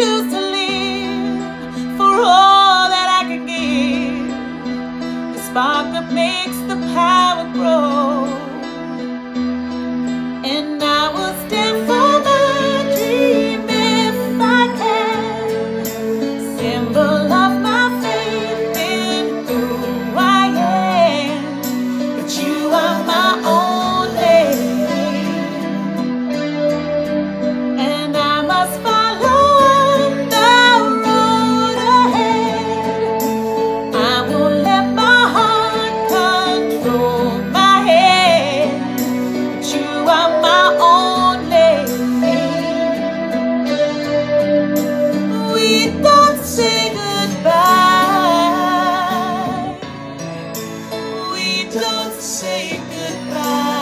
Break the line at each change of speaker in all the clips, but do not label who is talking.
choose to live for all that I can give. The spark that makes the power grow. say goodbye. We don't say goodbye.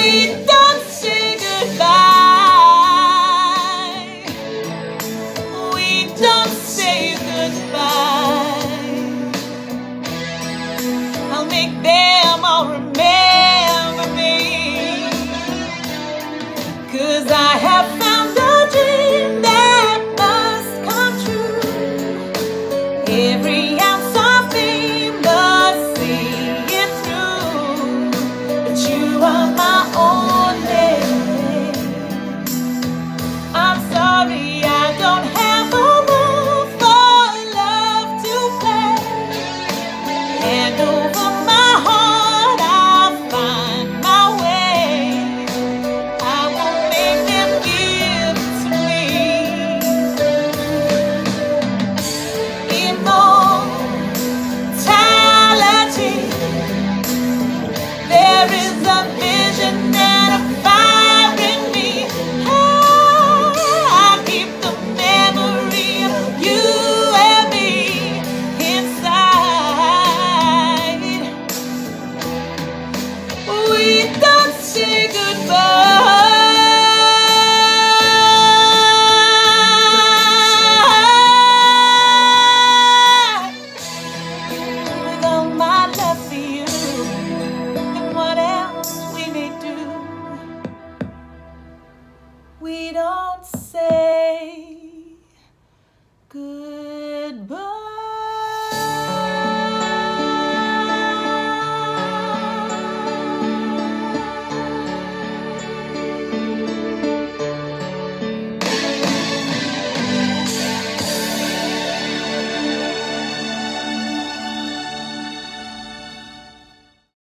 we don't say goodbye. We don't say goodbye. I'll make them all remember. Cause I have catching